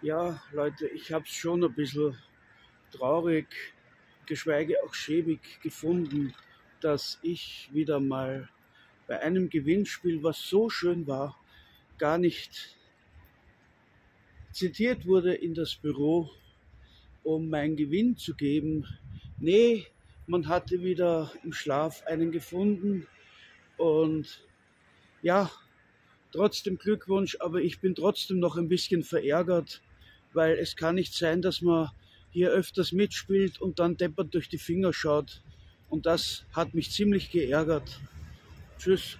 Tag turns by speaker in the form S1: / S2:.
S1: Ja, Leute, ich habe es schon ein bisschen traurig, geschweige auch schäbig gefunden, dass ich wieder mal bei einem Gewinnspiel, was so schön war, gar nicht zitiert wurde in das Büro, um meinen Gewinn zu geben. Nee, man hatte wieder im Schlaf einen gefunden und ja, trotzdem Glückwunsch, aber ich bin trotzdem noch ein bisschen verärgert, weil es kann nicht sein, dass man hier öfters mitspielt und dann deppert durch die Finger schaut. Und das hat mich ziemlich geärgert. Tschüss.